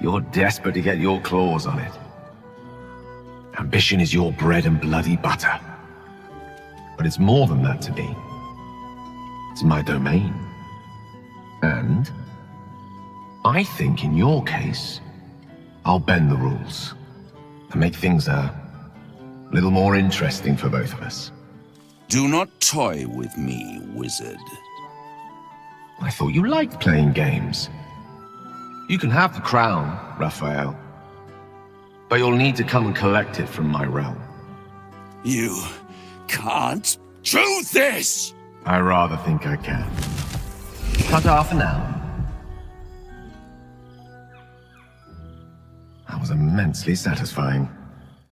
You're desperate to get your claws on it. Ambition is your bread and bloody butter. But it's more than that to me. It's my domain. And I think in your case, I'll bend the rules and make things a little more interesting for both of us. Do not toy with me, wizard. I thought you liked playing games. You can have the crown, Raphael. But you'll need to come and collect it from my realm. You can't do this! I rather think I can. Ta-ta for now. That was immensely satisfying.